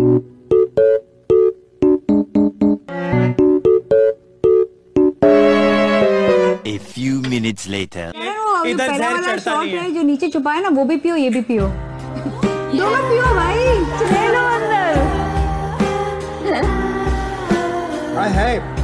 A few minutes later. अभी इधर जहर वाला चढ़ता शॉट नहीं है। है जो नीचे छुपा है ना वो भी पियो ये भी पियो दोनों पियो भाई ले लो अंदर हाय हाय